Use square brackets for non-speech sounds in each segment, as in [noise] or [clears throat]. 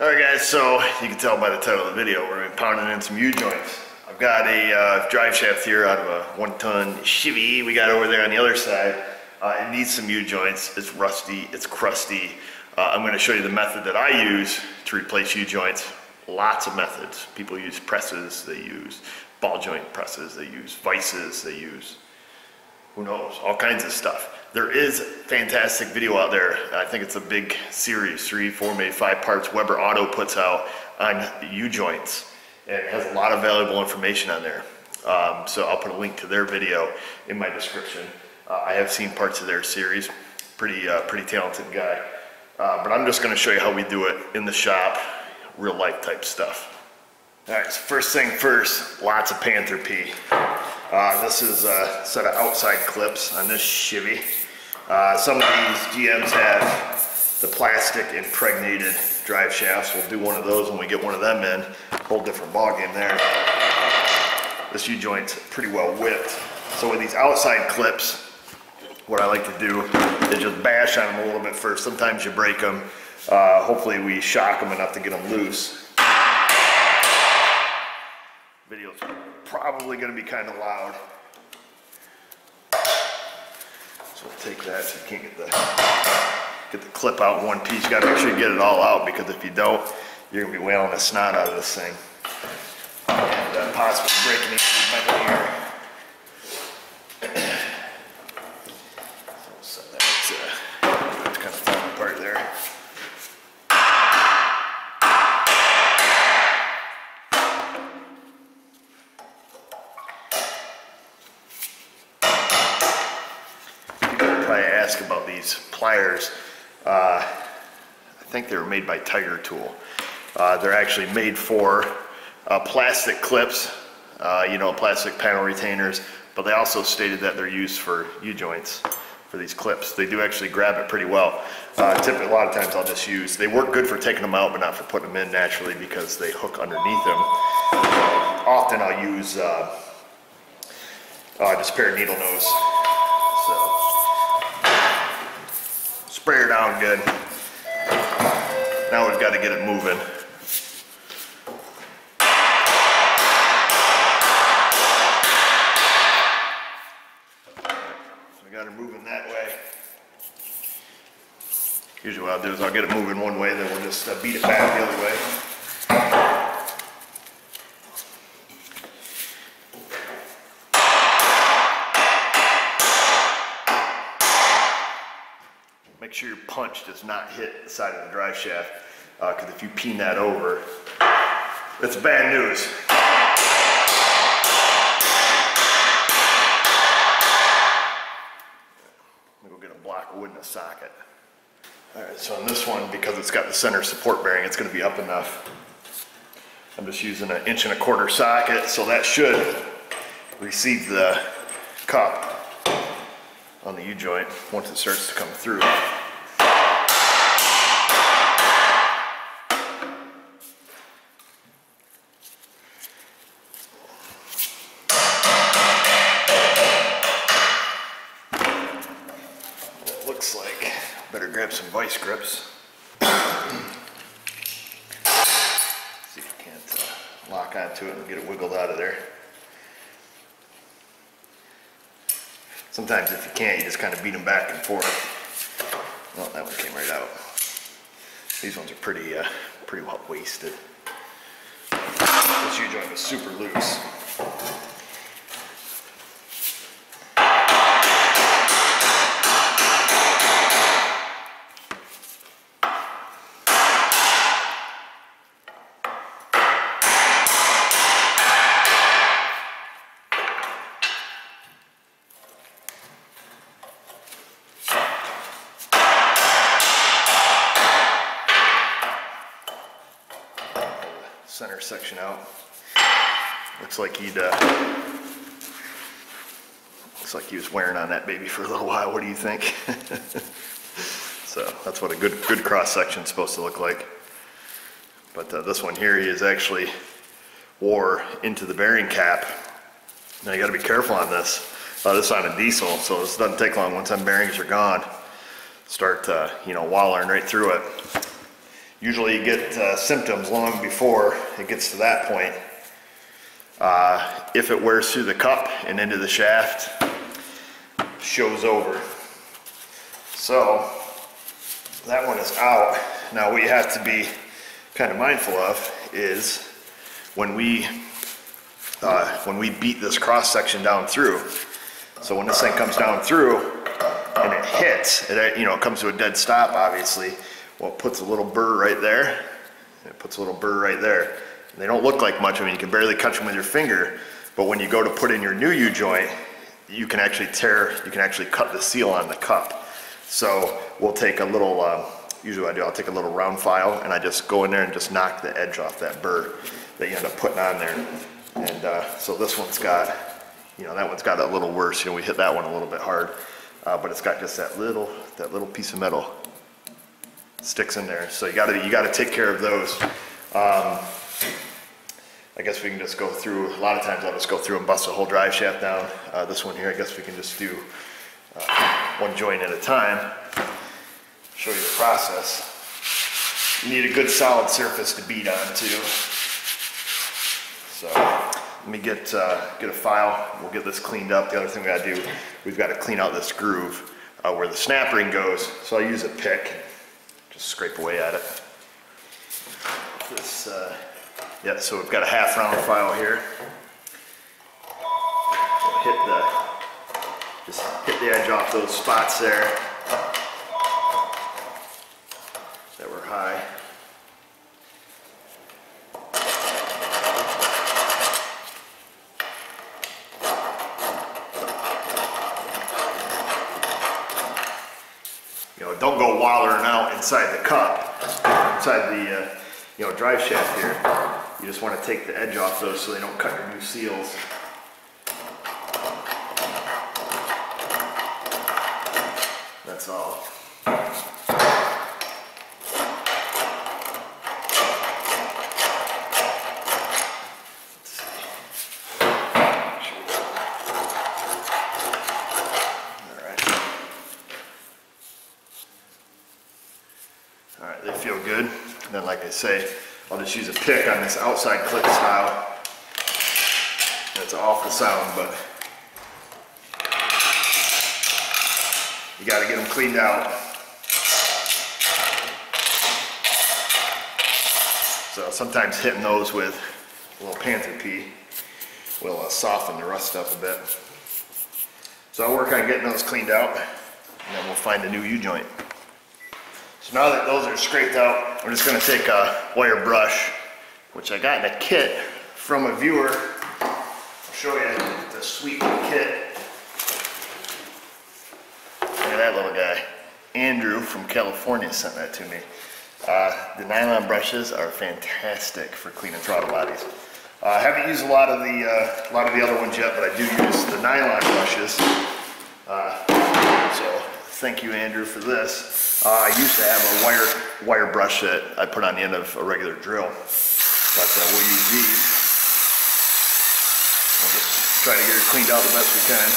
Alright guys, so you can tell by the title of the video, we're gonna be pounding in some U-joints. I've got a uh, drive shaft here out of a one-ton Chevy we got over there on the other side. Uh, it needs some U-joints, it's rusty, it's crusty. Uh, I'm gonna show you the method that I use to replace U-joints. Lots of methods. People use presses, they use ball joint presses, they use vices, they use who knows, all kinds of stuff. There is fantastic video out there. I think it's a big series, three, four, maybe five parts Weber Auto puts out on U-joints. And it has a lot of valuable information on there. Um, so I'll put a link to their video in my description. Uh, I have seen parts of their series. Pretty, uh, pretty talented guy. Uh, but I'm just gonna show you how we do it in the shop, real life type stuff. All right, so first thing first, lots of Panther P. Uh, this is a set of outside clips on this Chevy. Uh, some of these GMs have the plastic impregnated drive shafts. We'll do one of those when we get one of them in. Whole different ballgame there. This U-joint's pretty well whipped. So with these outside clips, what I like to do is just bash on them a little bit first. Sometimes you break them. Uh, hopefully we shock them enough to get them loose. Video's probably gonna be kind of loud. So we'll take that so you can't get the, get the clip out in one piece. You gotta make sure you get it all out because if you don't, you're gonna be wailing the snot out of this thing. And uh, possibly breaking metal here. So we'll set that, uh, it's kind of falling apart there. People will probably ask about these pliers. Uh, I think they were made by Tiger Tool. Uh, they're actually made for uh, plastic clips, uh, you know, plastic panel retainers, but they also stated that they're used for U-joints for these clips. They do actually grab it pretty well. Uh, typically, a lot of times I'll just use, they work good for taking them out, but not for putting them in naturally because they hook underneath them. Often I'll use uh, uh, just a pair of needle nose. Down good. Now we've got to get it moving. We got her moving that way. Usually what I'll do is I'll get it moving one way, then we'll just uh, beat it back the other way. Punch does not hit the side of the drive shaft, uh, because if you peen that over, it's bad news. Go get a block of wood in a socket. All right, so on this one, because it's got the center support bearing, it's gonna be up enough. I'm just using an inch and a quarter socket, so that should receive the cup on the U-joint once it starts to come through. It looks like, better grab some vice grips. See if I can't uh, lock onto it and get it wiggled out of there. Sometimes if you can't, you just kind of beat them back and forth. Well, that one came right out. These ones are pretty, uh, pretty well wasted. This U-joint is super loose. center section out. Looks like he'd, uh, looks like he was wearing on that baby for a little while. What do you think? [laughs] so that's what a good, good cross section is supposed to look like. But uh, this one here, he is actually wore into the bearing cap. Now you gotta be careful on this. Uh, this is on a diesel, so this doesn't take long. Once them bearings are gone, start, uh, you know, wallering right through it. usually you get uh, symptoms long before it gets to that point. Uh, if it wears through the cup and into the shaft, shows over. So that one is out. Now what you have to be kind of mindful of is when we uh, when we beat this cross section down through. So when this thing comes down through and it hits, it you know it comes to a dead stop obviously. Well, it puts a little burr right there. It puts a little burr right there. They don't look like much. I mean, you can barely catch them with your finger. But when you go to put in your new U joint, you can actually tear, you can actually cut the seal on the cup. So we'll take a little, uh, usually I do, I'll take a little round file and I just go in there and just knock the edge off that burr that you end up putting on there. And uh, so this one's got, you know, that one's got a little worse. You know, we hit that one a little bit hard, uh, but it's got just that little, that little piece of metal sticks in there. So you gotta, you gotta take care of those. Um, I guess we can just go through, a lot of times I'll just go through and bust the whole drive shaft down. Uh, this one here, I guess we can just do uh, one joint at a time. Show you the process. You need a good solid surface to beat on too. So let me get, uh, get a file, we'll get this cleaned up. The other thing we gotta do, we've gotta clean out this groove uh, where the snap ring goes. So I'll use a pick, just scrape away at it. This, yeah, so we've got a half round file here. Hit the, just hit the edge off those spots there that were high. You know, don't go wallering out inside the cup, inside the, uh, you know, drive shaft here. You just want to take the edge off those so they don't cut your new seals. That's all. All right, they feel good. And then like I say, I'll just use a pick on this outside clip style. That's an awful sound, but you gotta get them cleaned out. So sometimes hitting those with a little panther pea will uh, soften the rust up a bit. So I'll work on getting those cleaned out and then we'll find a new U-joint. So now that those are scraped out, I'm just gonna take a wire brush, which I got in a kit from a viewer. I'll show you the sweet kit. Look at that little guy. Andrew from California sent that to me. Uh, the nylon brushes are fantastic for cleaning throttle bodies. Uh, I haven't used a lot of the uh, a lot of the other ones yet, but I do use the nylon brushes. Uh, thank you, Andrew, for this. Uh, I used to have a wire wire brush that I put on the end of a regular drill, but uh, we'll use these. We'll just try to get it cleaned out the best we can.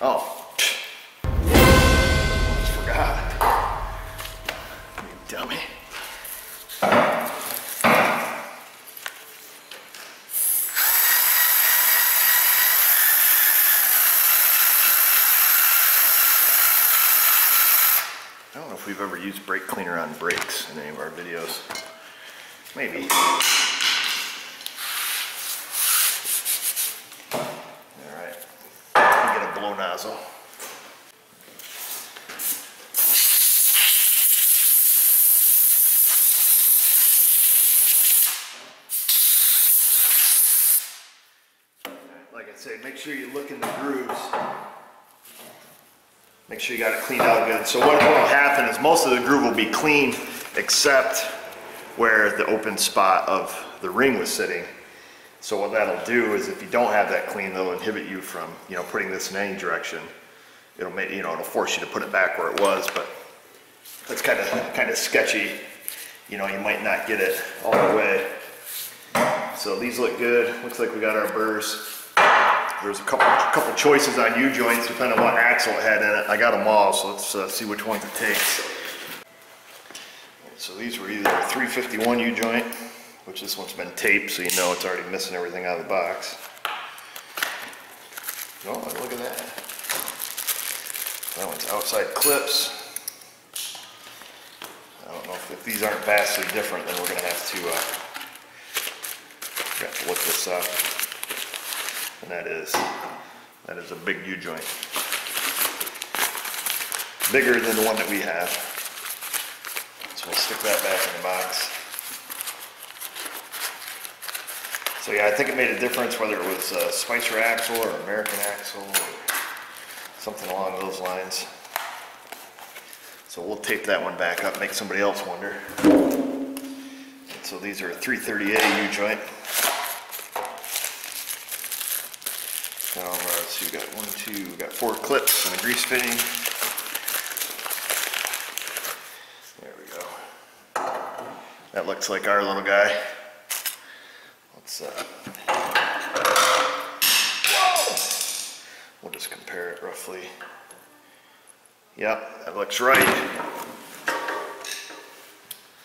Oh, almost forgot. You dummy. I don't know if we've used brake cleaner on brakes in any of our videos. Maybe. All right. Get a blow nozzle. Like I say, make sure you look in the. Make sure you got it cleaned out good. So what will happen is most of the groove will be clean except where the open spot of the ring was sitting. So what that'll do is if you don't have that clean, that'll inhibit you from, you know, putting this in any direction. It'll make, you know, it'll force you to put it back where it was, but that's kind of, kind of sketchy. You know, you might not get it all the way. So these look good. Looks like we got our burrs. There's a couple, couple choices on U-joints depending on what axle it had in it. I got them all, so let's uh, see which ones it takes. So these were either a 351 U-joint, which this one's been taped, so you know it's already missing everything out of the box. Oh, look at that. That one's outside clips. I don't know if, if these aren't vastly different, then we're gonna have to, uh, have to look this up. And that is, that is a big U-joint. Bigger than the one that we have. So we'll stick that back in the box. So yeah, I think it made a difference whether it was uh, Spicer axle or American axle or something along those lines. So we'll tape that one back up, make somebody else wonder. So these are a 330A U-joint. Now, uh, so you got one, two, we've got four clips and a grease fitting. There we go. That looks like our little guy. Let's, uh, whoa! we'll just compare it roughly. Yep, that looks right.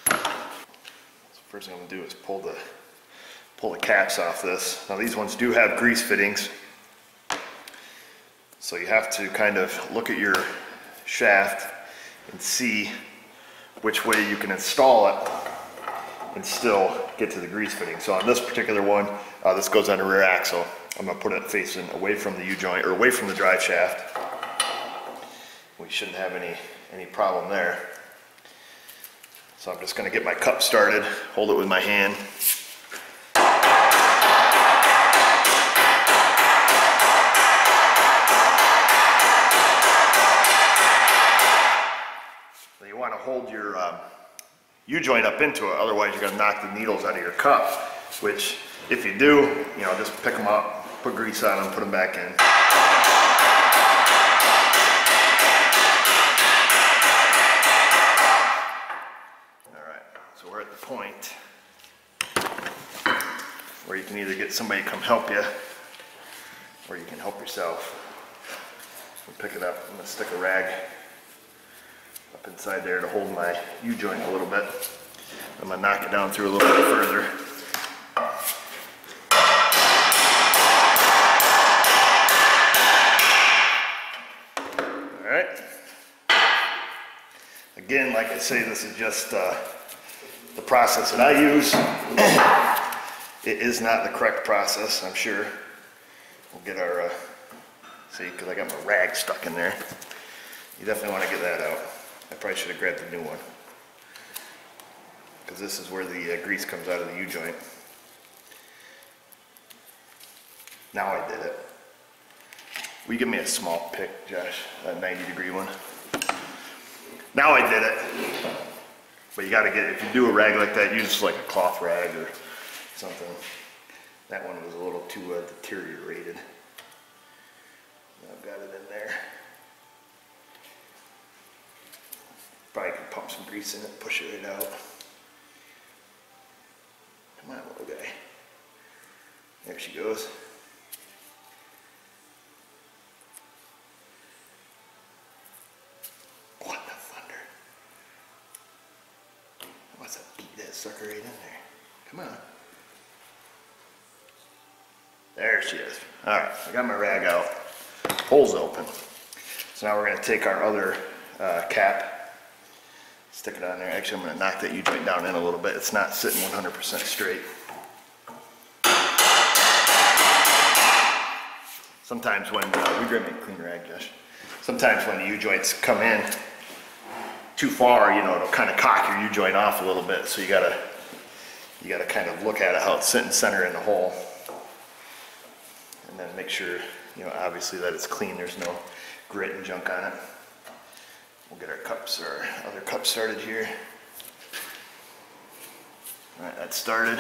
So first thing I'm gonna do is pull the, pull the caps off this. Now these ones do have grease fittings. So you have to kind of look at your shaft and see which way you can install it and still get to the grease fitting. So on this particular one, uh, this goes on the rear axle. I'm gonna put it facing away from the U-joint or away from the drive shaft. We shouldn't have any, any problem there. So I'm just gonna get my cup started, hold it with my hand. U-joint up into it, otherwise you're gonna knock the needles out of your cup, which if you do, you know, just pick them up, put grease on them, put them back in. All right, so we're at the point where you can either get somebody to come help you, or you can help yourself. And pick it up, I'm gonna stick a rag up inside there to hold my U-joint a little bit. I'm gonna knock it down through a little bit further. All right. Again, like I say, this is just uh, the process that I use. it is not the correct process, I'm sure. We'll get our, uh, see, because I got my rag stuck in there. You definitely want to get that out. I probably should have grabbed the new one. Because this is where the uh, grease comes out of the U-joint. Now I did it. Will you give me a small pick, Josh? A 90 degree one. Now I did it. But you gotta get, if you do a rag like that, use like a cloth rag or something. That one was a little too uh, deteriorated. I've got it in there. Probably could pump some grease in it, push it right out. Come on, little guy. There she goes. What the thunder? What's that beat that sucker right in there? Come on. There she is. All right, I got my rag out. Hole's open. So now we're gonna take our other uh, cap, stick it on there. Actually, I'm gonna knock that U-joint down in a little bit. It's not sitting 100% straight. Sometimes when, uh, we grab a clean rag, Josh. Sometimes when the U-joints come in too far, you know, it'll kind of cock your U-joint off a little bit. So you gotta, you gotta kind of look at it, how it's sitting center in the hole. And then make sure, you know, obviously that it's clean. There's no grit and junk on it. We'll get our cups, or other cup started here. All right, that's started.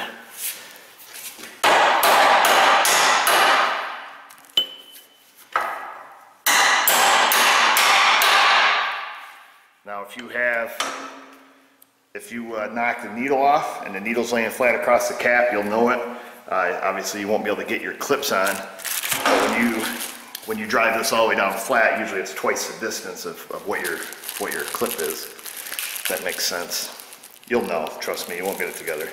Now, if you have, if you uh, knock the needle off and the needle's laying flat across the cap, you'll know it. Uh, obviously, you won't be able to get your clips on But when you, when you drive this all the way down flat, usually it's twice the distance of, of what your, what your clip is. If that makes sense. You'll know, trust me, you won't get it together.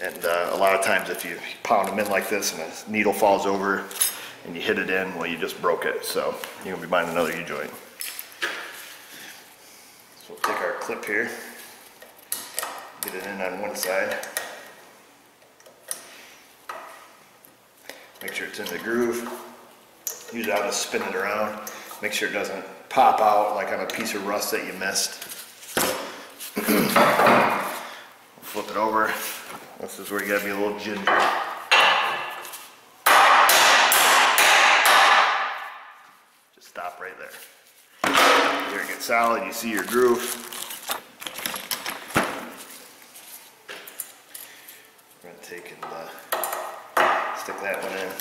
And uh, a lot of times if you pound them in like this and a needle falls over and you hit it in, well, you just broke it. So you're gonna be buying another U-joint. So we'll take our clip here, get it in on one side. Make sure it's in the groove. Use it out just spin it around, make sure it doesn't pop out like on a piece of rust that you missed. [clears throat] Flip it over. This is where you gotta be a little ginger. Just stop right there. Here it gets solid, you see your groove. We're gonna take and uh, stick that one in.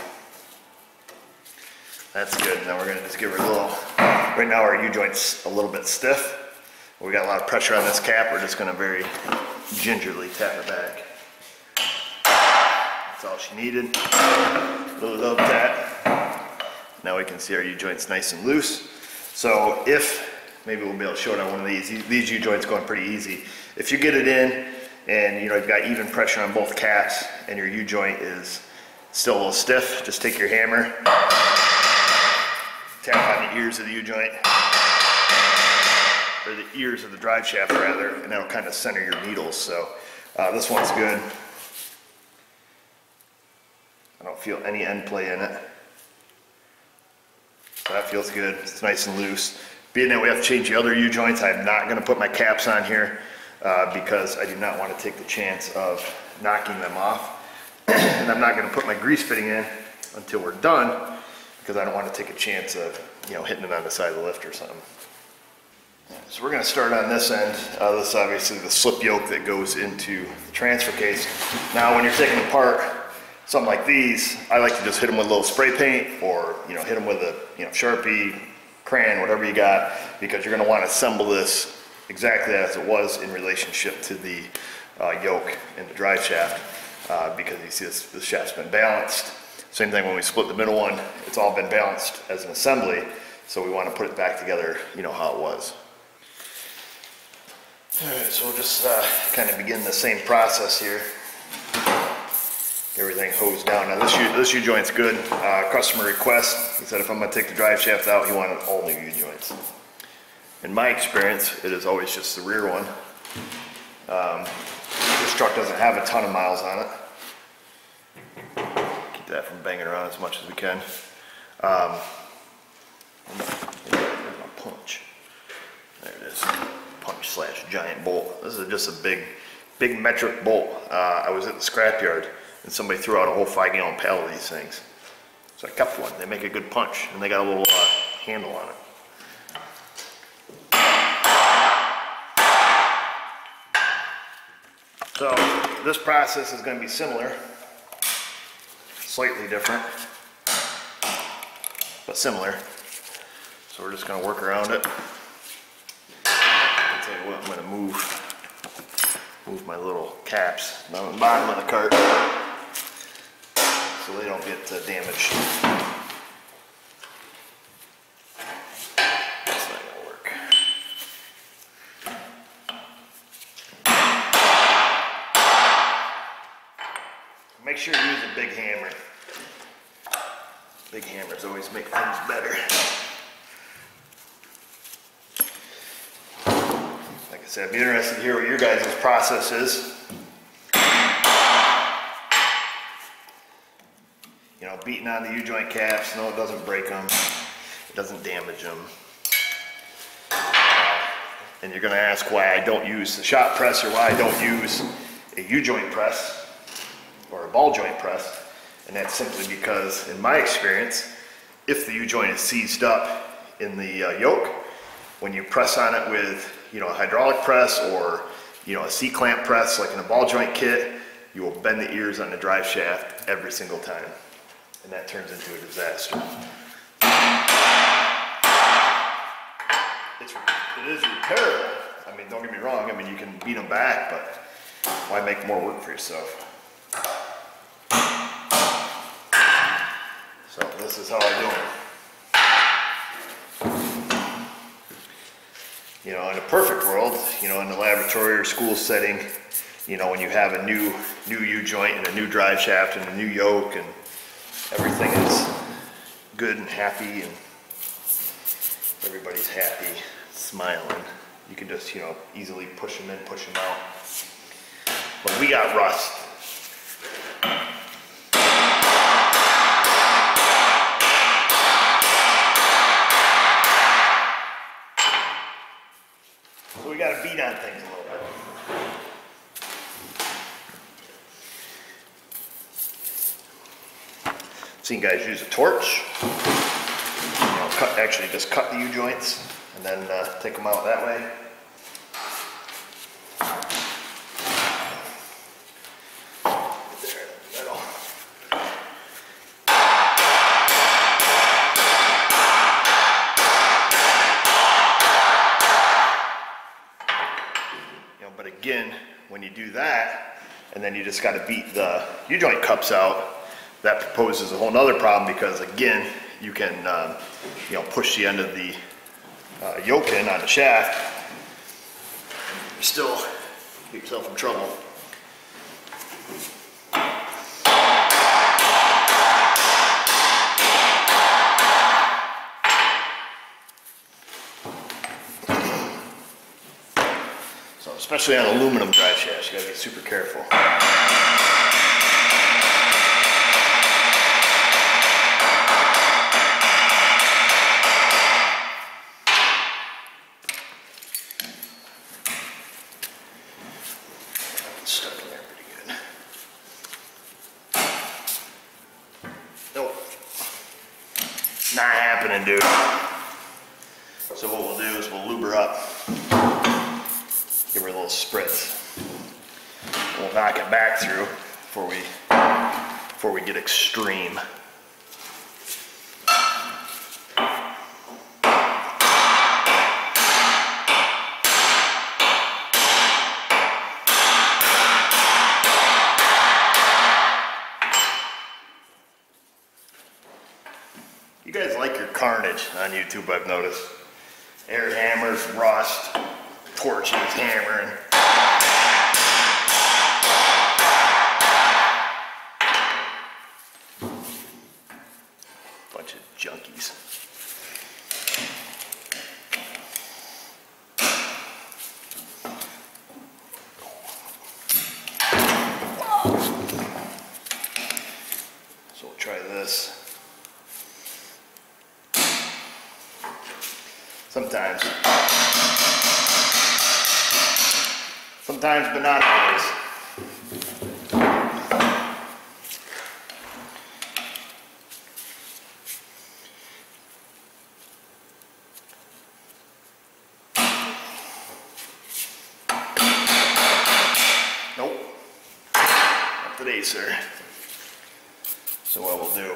That's good. Now we're gonna just give her a little, right now our U-joint's a little bit stiff. We got a lot of pressure on this cap. We're just gonna very gingerly tap it back. That's all she needed. A little tap. Now we can see our U-joint's nice and loose. So if, maybe we'll be able to show it on one of these, these U-joints going pretty easy. If you get it in and you know you've got even pressure on both caps and your U-joint is still a little stiff, just take your hammer, tap on the ears of the U-joint, or the ears of the drive shaft rather, and that'll kind of center your needles. So uh, this one's good. I don't feel any end play in it. That feels good. It's nice and loose. Being that we have to change the other U-joints, I'm not going to put my caps on here uh, because I do not want to take the chance of knocking them off. [clears throat] and I'm not going to put my grease fitting in until we're done because I don't want to take a chance of, you know, hitting it on the side of the lift or something. So we're going to start on this end. Uh, this is obviously the slip yoke that goes into the transfer case. Now when you're taking apart something like these, I like to just hit them with a little spray paint or you know hit them with a you know Sharpie, crayon, whatever you got, because you're going to want to assemble this exactly as it was in relationship to the uh, yoke and the drive shaft uh, because you see this, this shaft's been balanced. Same thing when we split the middle one, it's all been balanced as an assembly, so we want to put it back together, you know, how it was. All right, so we'll just uh, kind of begin the same process here. Everything hosed down. Now this U, this U-joint's good. Uh, customer request, he said if I'm gonna take the drive shaft out, he wanted all new U-joints. In my experience, it is always just the rear one. Um, this truck doesn't have a ton of miles on it. That from banging around as much as we can. Um, punch? There it is punch slash giant bolt. This is just a big, big metric bolt. Uh, I was at the scrapyard and somebody threw out a whole five gallon pail of these things. So I kept one. They make a good punch and they got a little uh, handle on it. So this process is going to be similar, slightly different, but similar. So we're just going to work around it tell you what, I'm gonna move, move my little caps down the bottom of the cart so they don't get uh, damaged. That's not gonna work. Make sure you use a big hammer. Big hammers always make things better. Like I said, I'd be interested to hear what your guys' process is. You know, beating on the U-joint caps, no, it doesn't break them. It doesn't damage them. And you're gonna ask why I don't use the shop press or why I don't use a U-joint press ball joint press. And that's simply because, in my experience, if the U-joint is seized up in the uh, yoke, when you press on it with you know, a hydraulic press or, you know, a C-clamp press like in a ball joint kit, you will bend the ears on the drive shaft every single time. And that turns into a disaster. It's, it is repairable. I mean, don't get me wrong. I mean, you can beat them back, but why make more work for yourself? This is how I do them. You know, in a perfect world, you know, in the laboratory or school setting, you know, when you have a new, new U-joint and a new drive shaft and a new yoke and everything is good and happy and everybody's happy, smiling, you can just, you know, easily push them in, push them out. But we got rust. On things a little bit. Seen guys use a torch. Cut, actually just cut the U-joints and then uh, take them out that way. There in the middle. You know, but again, when you do that, and then you just gotta beat the U-joint cups out, that poses a whole nother problem because again, you can, um, you know, push the end of the uh, yoke in on the shaft, you still get yourself in trouble. So especially on aluminum drive shafts, you gotta be super careful. Stuck in there pretty good. Nope. Not happening, dude. So what we'll do is we'll lube her up. Give her a little spritz. We'll knock it back through before we before we get extreme. You guys like your carnage on YouTube, I've noticed. Air hammers, rust, torches, hammering. Bunch of junkies. So we'll try this. Sometimes. Sometimes, but not always. Nope. Not today, sir. So what we'll do,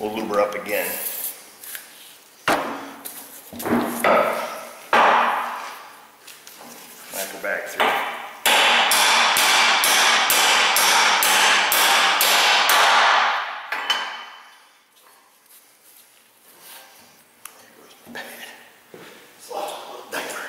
we'll lube her up again. Back her back through. There goes my pad. It's lost a little diaper.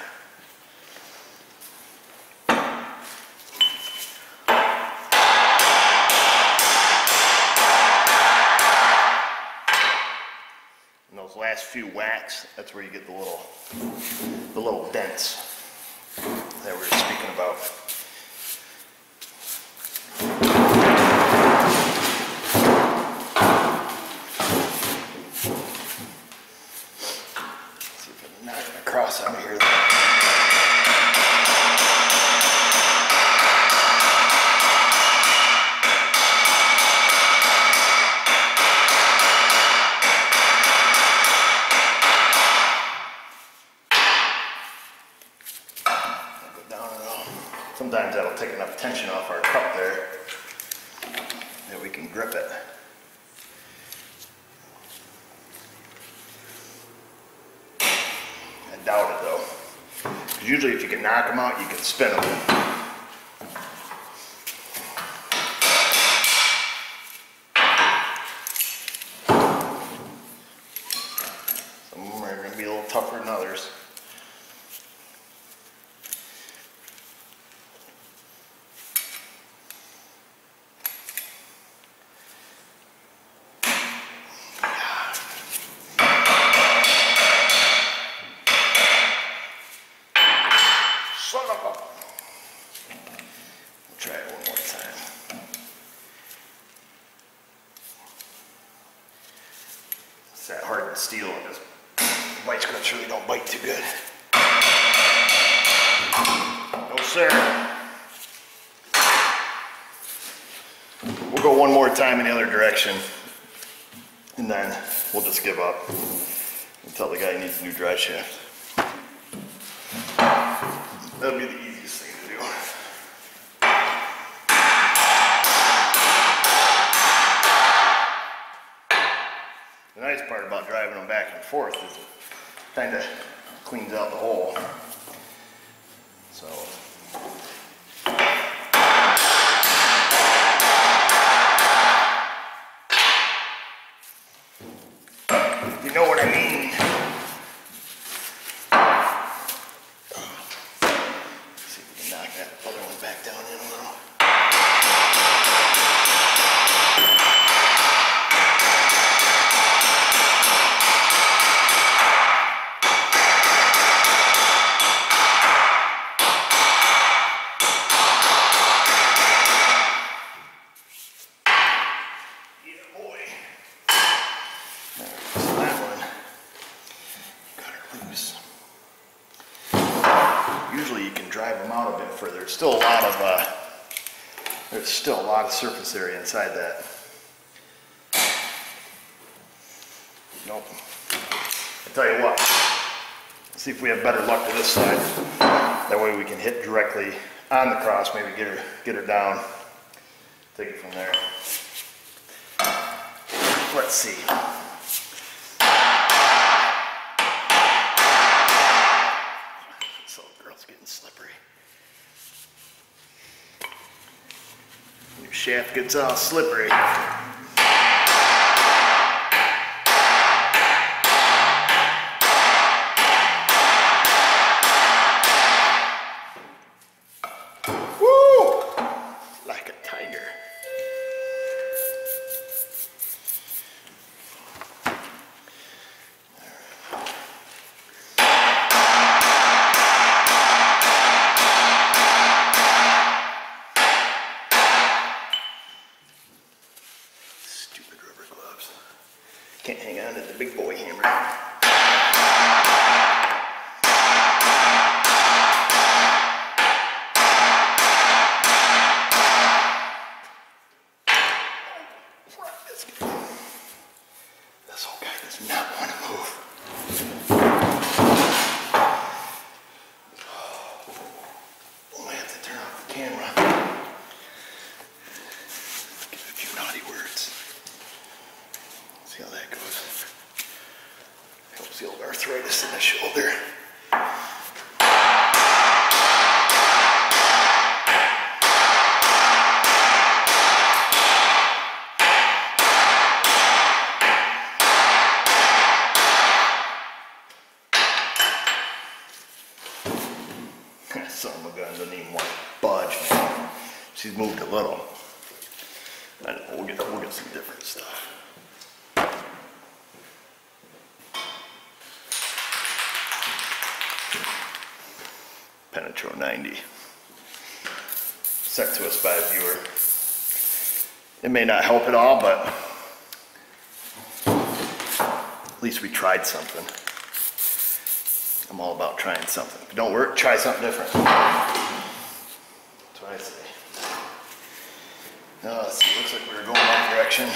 And those last few whacks, that's where you get the little, the little dents that we were speaking about. See if I can knock it across out of here. Go down and all. Sometimes that'll take enough tension off our cup there that we can grip it. I doubt it though. 'Cause usually if you can knock them out, you can spin them. Son of a... We'll try it one more time. It's that hardened steel and this vice grips really don't bite too good. No sir. We'll go one more time in the other direction and then we'll just give up and tell the guy he needs a new drive shaft. That'll be the easiest thing to do. The part about driving them back and forth is it kind of cleans out the hole. Surface area inside that. Nope. I tell you what, see if we have better luck to this side. That way we can hit directly on the cross, maybe get her, get her down. Take it from there. Let's see. This old girl's getting slippery. Your shaft gets all slippery. She's moved a little. I know, we'll get, we'll get some different stuff. Penetro 90. Sent to us by a viewer. It may not help at all, but at least we tried something. I'm all about trying something. If it don't work, try something different. That's what I say. Now, let's see, looks like we were going that direction.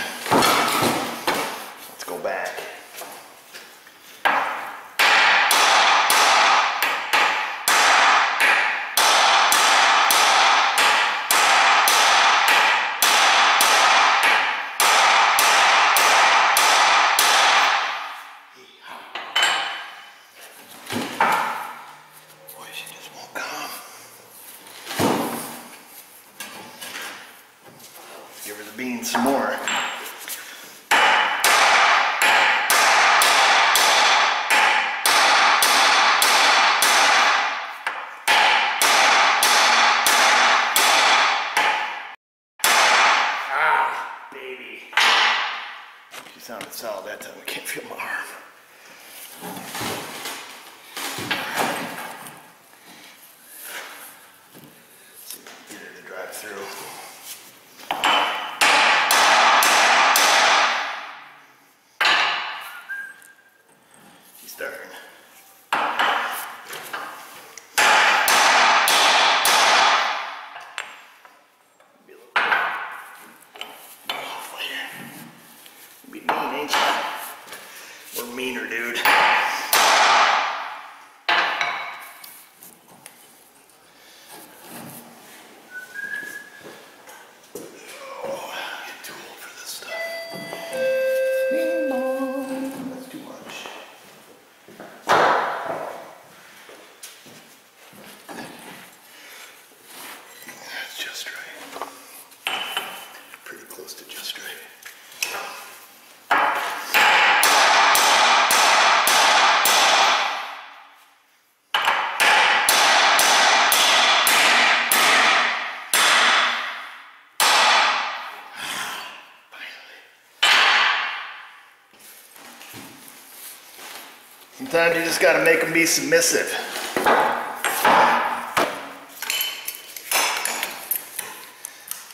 Sometimes you just gotta make them be submissive.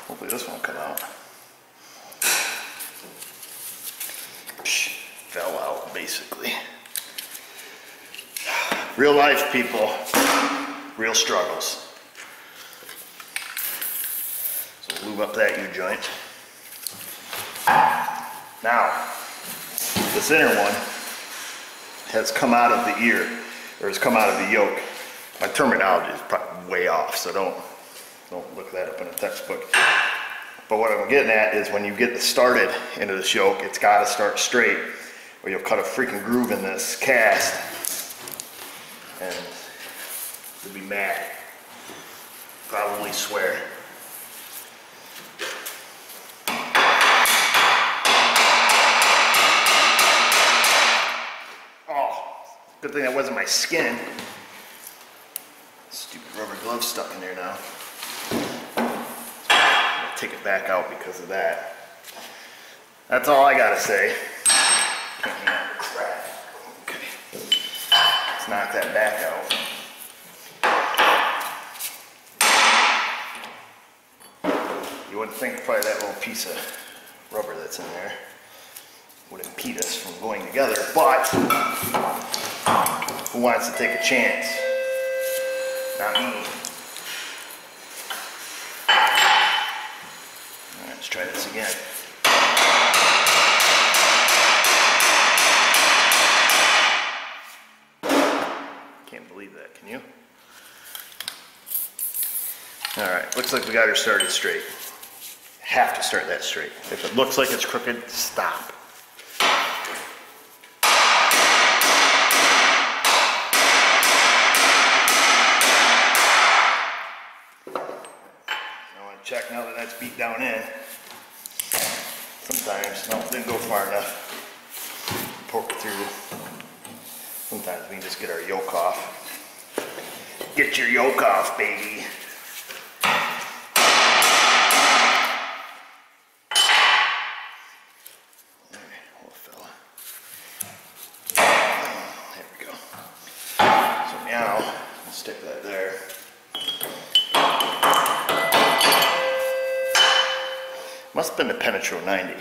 Hopefully this won't come out. Psh, Fell out, basically. Real life, people. Real struggles. So lube up that U-joint. Now, this inner one has come out of the ear, or has come out of the yoke. My terminology is probably way off, so don't, don't look that up in a textbook. But what I'm getting at is when you get started into this yoke, it's gotta start straight, or you'll cut a freaking groove in this cast, and you'll be mad. Probably swear. Oh, good thing that wasn't my skin. Stupid rubber glove stuck in there now. I'll take it back out because of that. That's all I gotta say. Knock that back out. You wouldn't think probably that little piece of rubber that's in there would impede us from going together, but who wants to take a chance? Not me. Let's try this again. Can't believe that, can you? All right, looks like we got her started straight. Have to start that straight. If it looks like it's crooked, stop. I want to check now that that's beat down in. Sometimes, no, didn't go far enough. Poke through. Sometimes we can just get our yoke off. Get your yoke off, baby. There, little fella. There we go. So now, we'll stick that there. Been the Penetro 90.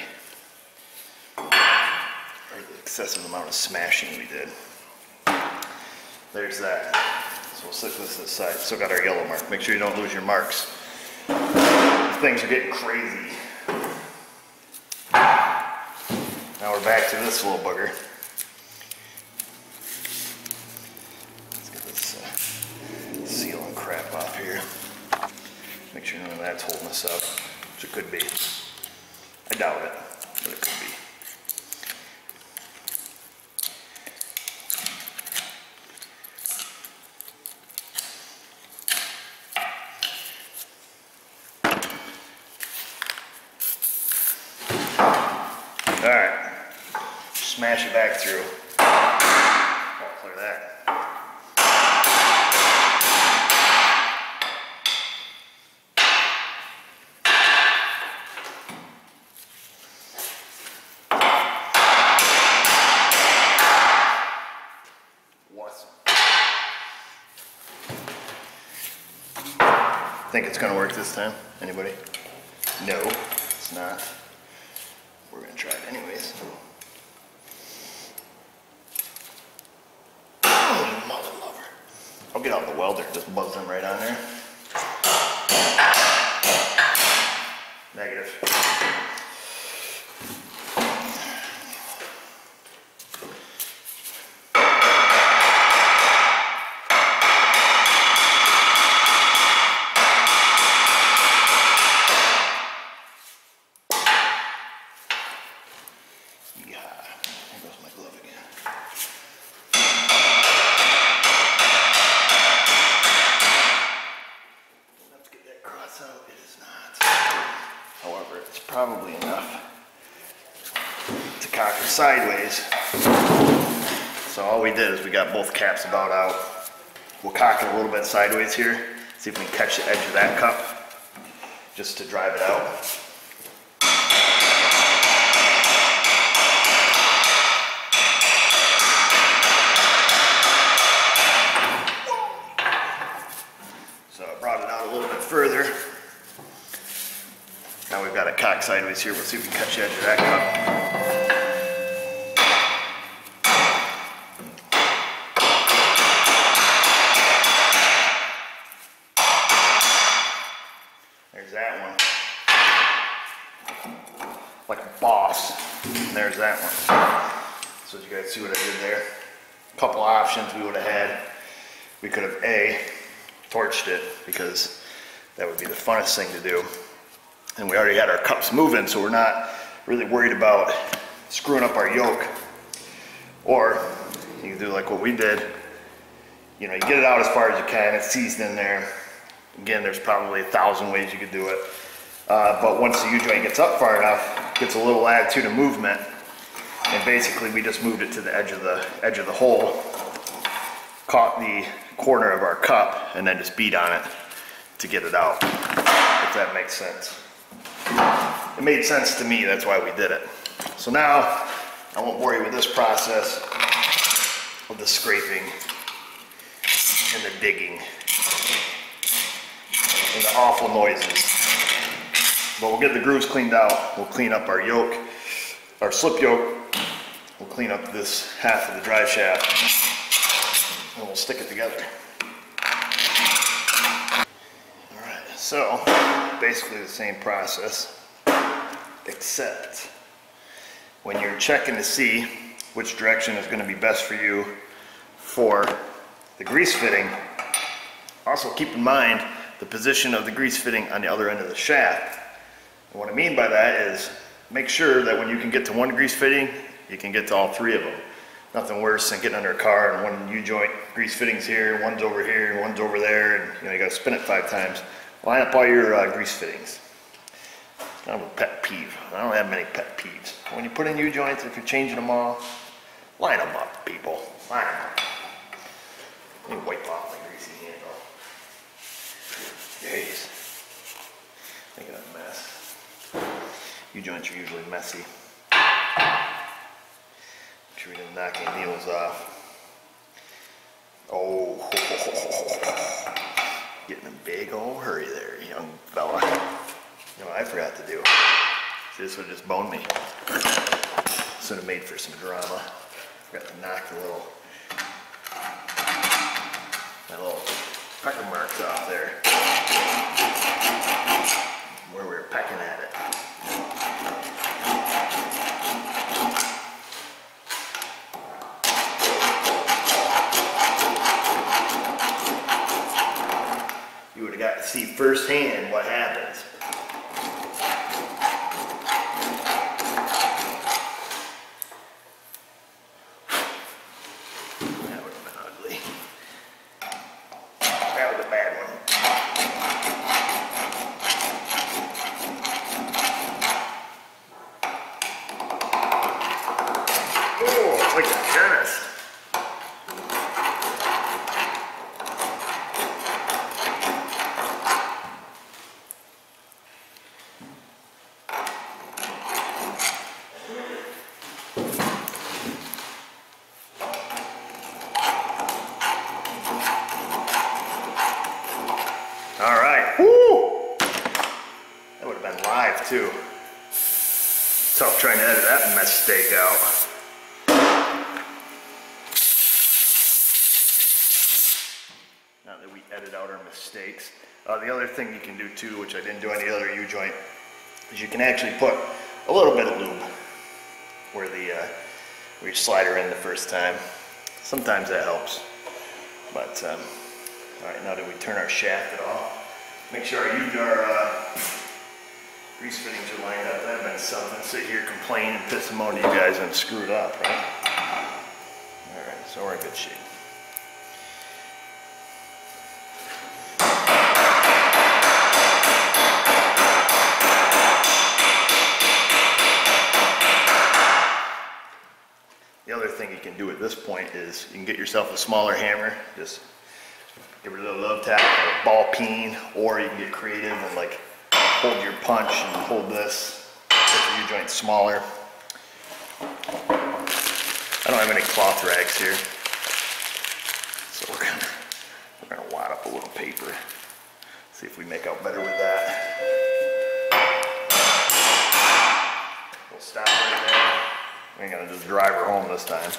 Or the excessive amount of smashing we did. There's that. So we'll stick this to the side. Still got our yellow mark. Make sure you don't lose your marks. Things are getting crazy. Now we're back to this little bugger. Let's get this uh, seal and crap off here. Make sure none of that's holding us up, which it could be. I doubt it, but it could be. All right, smash it back through. Oh, clear that. Awesome. Think it's gonna work this time? Anybody? No, it's not. We're gonna try it anyways. [clears throat] Oh, mother lover. I'll get out the welder, just buzz them right on there. Negative. Yeah, there goes my glove again. over it. It's probably enough to cock it sideways. So all we did is we got both caps about out. We'll cock it a little bit sideways here, see if we can catch the edge of that cup, just to drive it out. So I brought it out a little bit further. Now we've got it cocked sideways here. We'll see if we can catch the edge of that cup. There's that one. Like a boss. And there's that one. So you guys see what I did there? Couple options we would have had. We could have A, torched it because that would be the funnest thing to do. And we already had our cups moving, so we're not really worried about screwing up our yoke. Or you can do like what we did. You know, you get it out as far as you can, it's seasoned in there. Again, there's probably a thousand ways you could do it. Uh, but once the U-joint gets up far enough, gets a little latitude of movement, and basically we just moved it to the edge of the edge of the hole, caught the corner of our cup, and then just beat on it to get it out, if that makes sense. It made sense to me, that's why we did it. So now, I won't bore you with this process of the scraping and the digging and the awful noises. But we'll get the grooves cleaned out, we'll clean up our yoke, our slip yoke, we'll clean up this half of the drive shaft, and we'll stick it together. Alright, so basically the same process, except when you're checking to see which direction is going to be best for you for the grease fitting, also keep in mind the position of the grease fitting on the other end of the shaft. And what I mean by that is make sure that when you can get to one grease fitting, you can get to all three of them. Nothing worse than getting under a car and one U-joint grease fittings here, one's over here, one's over there, and you know you got to spin it five times. Line up all your uh, grease fittings. Kind of a pet peeve. I don't have many pet peeves. When you put in U-joints, if you're changing them all, line them up, people. Line them up. Let me wipe off my greasy handle. Jeez. At that mess. U-joints are usually messy. Sure we didn't knock any needles off. Oh, [laughs] getting a big old hurry there, young fella. You know what I forgot to do? This would just bone me. This would have made for some drama. Forgot to knock the little, my little pecker marks off there. Where we were pecking at it. See firsthand what happens. That would have been ugly. That was a bad one. Oh, it's like a dentist. All right. Woo! That would have been live too. Tough trying to edit that mistake out. Now that we edit out our mistakes. Uh, the other thing you can do too, which I didn't do on the other U-joint, is you can actually put a little bit of lube where the uh, where you slide her in the first time. Sometimes that helps. But um, all right, now that we turn our shaft at all, make sure our our uh, grease fittings are lined up. That'd been something. Sit here, complain, and piss them on to you guys and screw it up, right? All right, so we're in good shape. Do at this point is you can get yourself a smaller hammer, just give it a little love tap or ball peen, or you can get creative and like hold your punch and hold this, make your joint smaller. I don't have any cloth rags here. So we're gonna, we're gonna wad up a little paper. See if we make out better with that. We'll stop right there. We ain't gonna just drive her home this time.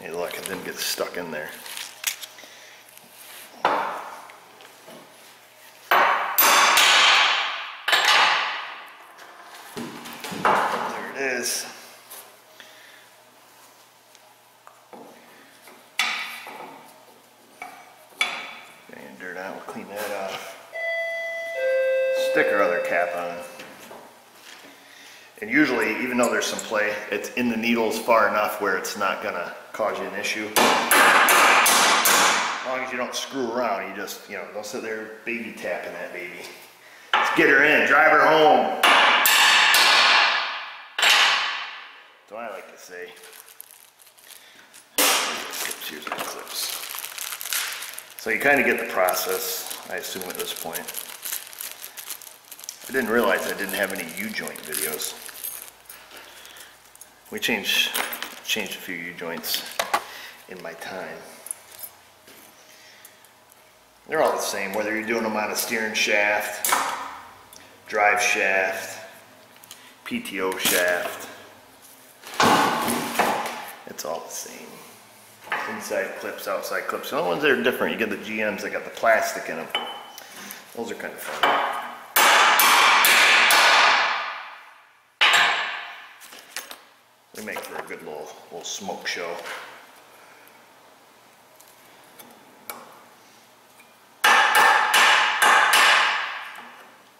Hey, look, it didn't get stuck in there. There it is. Getting dirt out, we'll clean that off. Stick our other cap on. And usually, even though there's some play, it's in the needles far enough where it's not gonna cause you an issue. As long as you don't screw around, you just, you know, don't sit there baby tapping that baby. Let's get her in, drive her home. That's what I like to say. Clips. So you kind of get the process, I assume at this point. I didn't realize I didn't have any U-joint videos. We changed, changed a few U-joints in my time. They're all the same, whether you're doing them on a steering shaft, drive shaft, PTO shaft. It's all the same. Inside clips, outside clips. The only ones that are different, you get the GMs that got the plastic in them. Those are kind of fun. They make for a good little smoke show.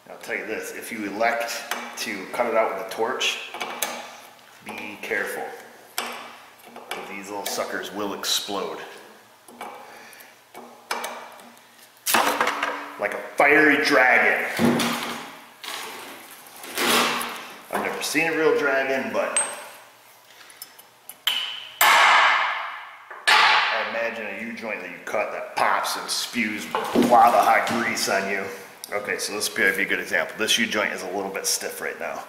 I'll tell you this, if you elect to cut it out with a torch, be careful. These little suckers will explode. Like a fiery dragon. I've never seen a real dragon, but I U-joint that you cut that pops and spews lava hot grease on you. Okay, so this would be a good example. This U-joint is a little bit stiff right now.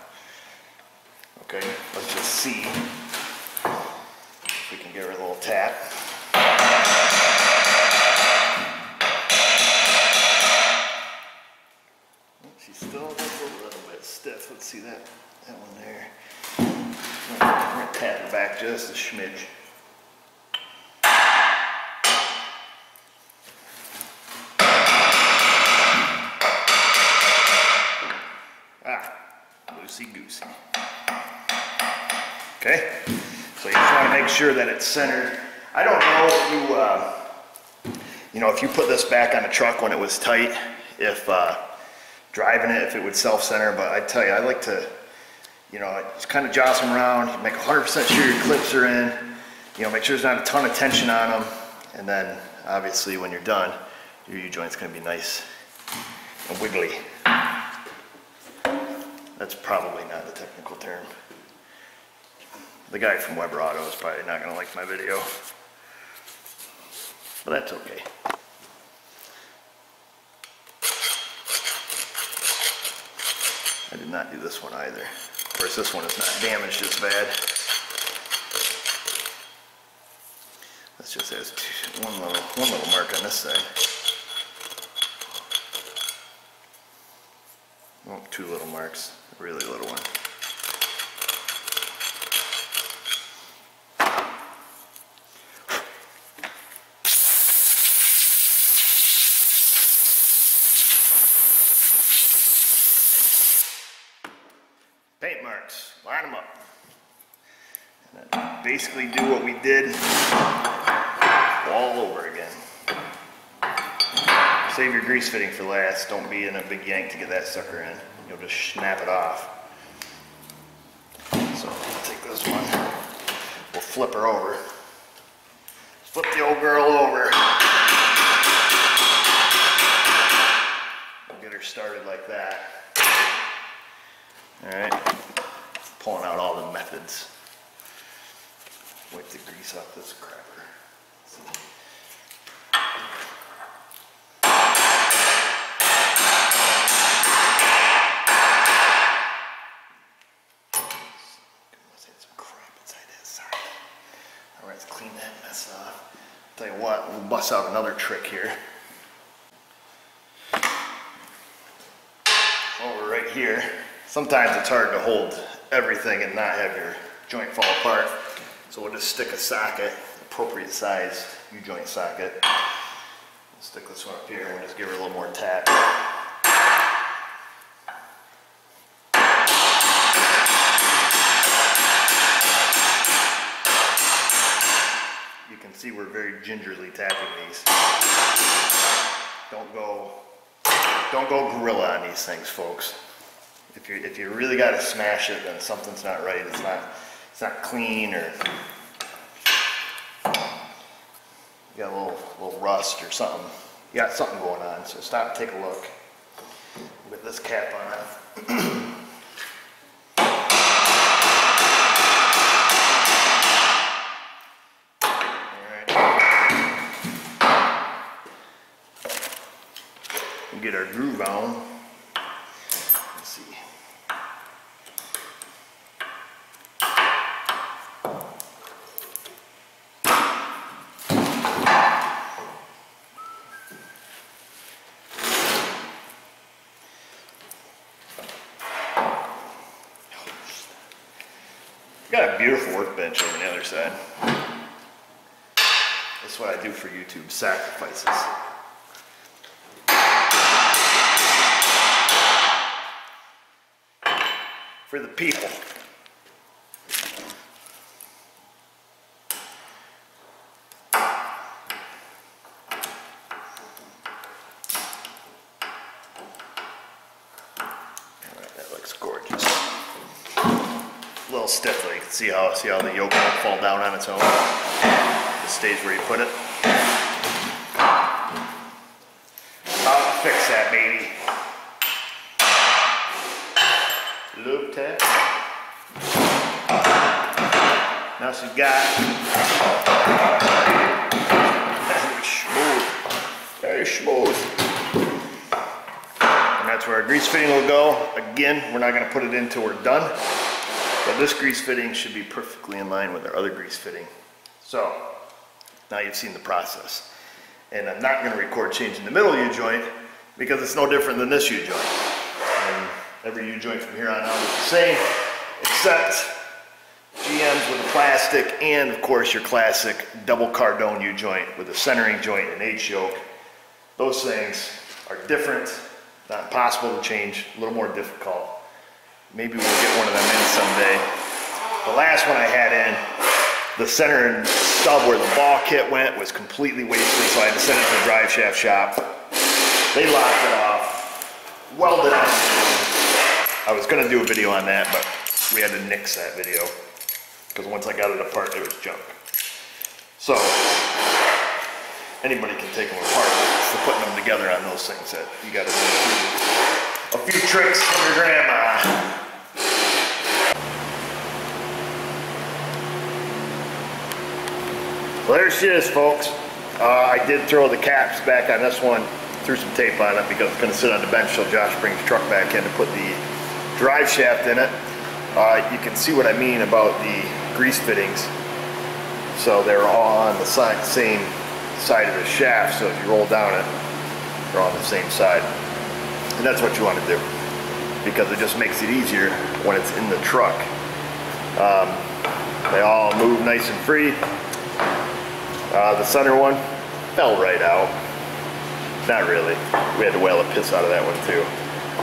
Okay, let's just see if we can give her a little tap. She still looks a little bit stiff. Let's see that, that one there. I'm gonna tap it back just a smidge. Goosey. Okay, so you just want to make sure that it's centered. I don't know if you, uh, you know, if you put this back on the truck when it was tight, if uh, driving it, if it would self-center, but I tell you, I like to, you know, just kind of jostle them around, make 100% sure your clips are in, you know, make sure there's not a ton of tension on them, and then obviously when you're done, your U-joint's gonna be nice and wiggly. That's probably not the technical term. The guy from Weber Auto is probably not gonna like my video. But that's okay. I did not do this one either. Of course, this one is not damaged as bad. This just has two, one little, one little mark on this side. Well, two little marks, really little one. Paint marks, line them up. And basically do what we did all over again. Save your grease fitting for last. Don't be in a big yank to get that sucker in. You'll just snap it off. So I'll take this one. We'll flip her over. Flip the old girl over. Get her started like that. All right, pulling out all the methods. Wipe the grease off this crapper. We'll out another trick here. Over right here, sometimes it's hard to hold everything and not have your joint fall apart. So we'll just stick a socket, appropriate size U-joint socket. Stick this one up here and just give her a little more tap. See we're very gingerly tapping these. Don't go, don't go gorilla on these things, folks. If you if you really got to smash it, then something's not right. It's not it's not clean or you got a little little rust or something. You got something going on. So stop, take a look with this cap on. [clears throat] Get our groove on. Let's see. Got a beautiful workbench over on the other side. That's what I do for YouTube, sacrifices. For the people. Alright, that looks gorgeous. A little stiff. You can see how see how the yoke won't fall down on its own. It stays where you put it. I'll fix that, baby. Loop tap. She's got very smooth, very smooth. And that's where our grease fitting will go. Again, we're not gonna put it in till we're done. But this grease fitting should be perfectly in line with our other grease fitting. So, now you've seen the process. And I'm not gonna record changing the middle U-joint because it's no different than this U-joint. And every U-joint from here on out is the same, except GMs with a plastic and of course your classic double cardan U-joint with a centering joint and H-yoke. Those things are different, not possible to change, a little more difficult. Maybe we'll get one of them in someday. The last one I had in, the center and stub where the ball kit went was completely wasted, so I had to send it to the drive shaft shop. They locked it off, welded it. I was gonna do a video on that, but we had to nix that video because once I got it apart, it was junk. So anybody can take them apart. It's the putting them together on those things that you got to do a few tricks from your grandma. Well, there she is, folks. Uh, I did throw the caps back on this one, threw some tape on it because it's going to sit on the bench till Josh brings the truck back in to put the drive shaft in it. Uh, you can see what I mean about the grease fittings. So they're all on the same side of the shaft, so if you roll down it, they're on the same side. And that's what you want to do because it just makes it easier when it's in the truck. Um, they all move nice and free. Uh, the center one fell right out. Not really. We had to whale a piss out of that one too.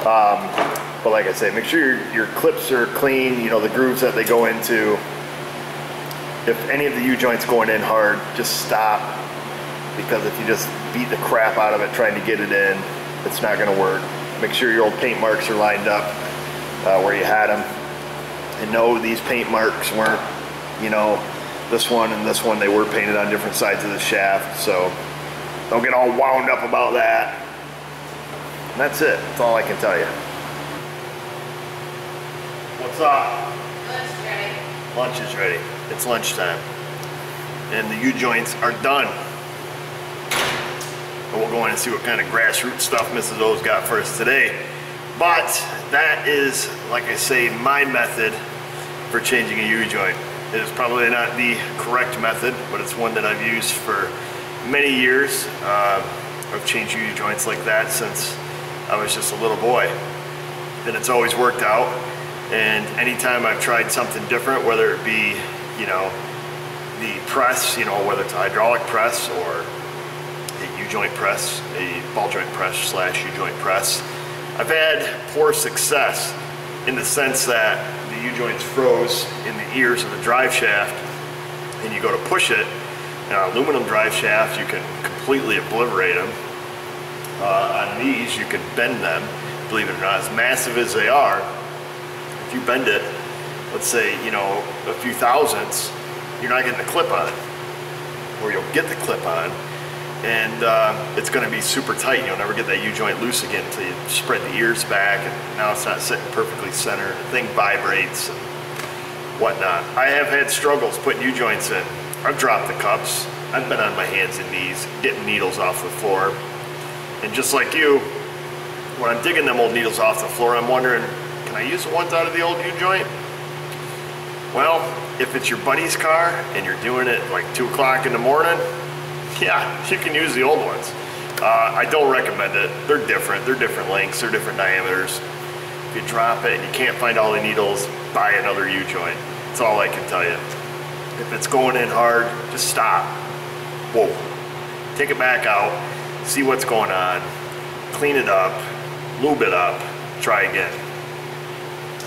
Um, but like I say, make sure your, your clips are clean, you know, the grooves that they go into. If any of the U-joints going in hard, just stop. Because if you just beat the crap out of it trying to get it in, it's not gonna work. Make sure your old paint marks are lined up uh, where you had them. And no, these paint marks weren't, you know, this one and this one, they were painted on different sides of the shaft, so don't get all wound up about that. And that's it, that's all I can tell you. What's up? Lunch ready. Lunch is ready. It's lunchtime. and the U-joints are done. And we'll go in and see what kind of grassroots stuff Mrs. O's got for us today. But that is, like I say, my method for changing a U-joint. It is probably not the correct method, but it's one that I've used for many years. Uh, I've changed U-joints like that since I was just a little boy. And it's always worked out. And anytime I've tried something different, whether it be, you know, the press, you know, whether it's a hydraulic press or a U-joint press, a ball joint press slash U-joint press, I've had poor success in the sense that the U-joints froze in the ears of the drive shaft and you go to push it, an aluminum drive shaft, you can completely obliterate them. Uh, on these, you can bend them, believe it or not, as massive as they are, if you bend it, let's say, you know, a few thousandths, you're not getting the clip on, or you'll get the clip on, and uh, it's going to be super tight. You'll never get that U-joint loose again until you spread the ears back, and now it's not sitting perfectly centered. The thing vibrates and whatnot. I have had struggles putting U-joints in. I've dropped the cups. I've been on my hands and knees getting needles off the floor. And just like you, when I'm digging them old needles off the floor, I'm wondering, can I use the ones out of the old U-joint? Well, if it's your buddy's car and you're doing it like 2 o'clock in the morning, yeah, you can use the old ones. Uh, I don't recommend it. They're different. They're different lengths. They're different diameters. If you drop it and you can't find all the needles, buy another U-joint. That's all I can tell you. If it's going in hard, just stop. Whoa. Take it back out. See what's going on. Clean it up. Lube it up. Try again.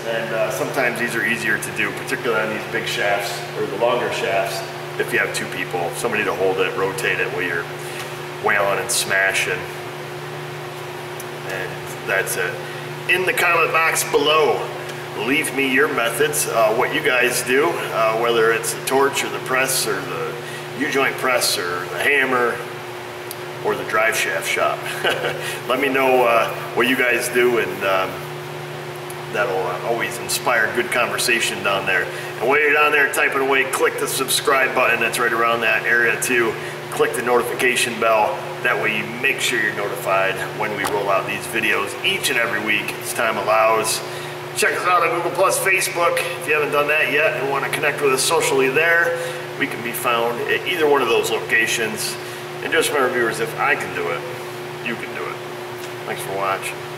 And uh, sometimes these are easier to do, particularly on these big shafts or the longer shafts if you have two people, somebody to hold it, rotate it while you're wailing and smashing. And that's it. In the comment box below, leave me your methods, uh, what you guys do, uh, whether it's the torch or the press or the U-joint press or the hammer or the drive shaft shop. [laughs] Let me know uh, what you guys do and um, that'll uh, always inspire good conversation down there. And while you're down there typing away, click the subscribe button that's right around that area too. Click the notification bell. That way you make sure you're notified when we roll out these videos each and every week as time allows. Check us out on Google Plus, Facebook. If you haven't done that yet and want to connect with us socially there, we can be found at either one of those locations. And just remember viewers, if I can do it, you can do it. Thanks for watching.